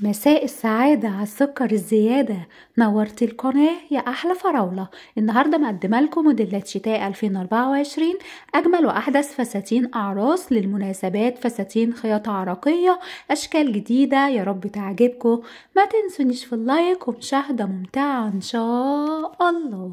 مساء السعادة على السكر الزيادة. نورتي القناة يا أحلى فراولة. النهاردة مقدمة لكم موديلات شتاء 2024 أجمل وأحدث فساتين أعراس للمناسبات فساتين خياطة عراقية. أشكال جديدة. يا رب تعجبكم. ما تنسونيش في اللايك ومشاهدة ممتعة إن شاء الله.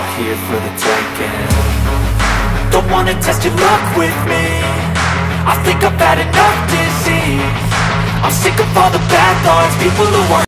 All here for the taking. Don't wanna test your luck with me. I think I've had enough disease. I'm sick of all the bad thoughts. People who are